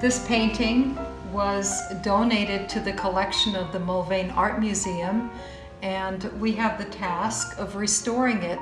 This painting was donated to the collection of the Mulvane Art Museum and we have the task of restoring it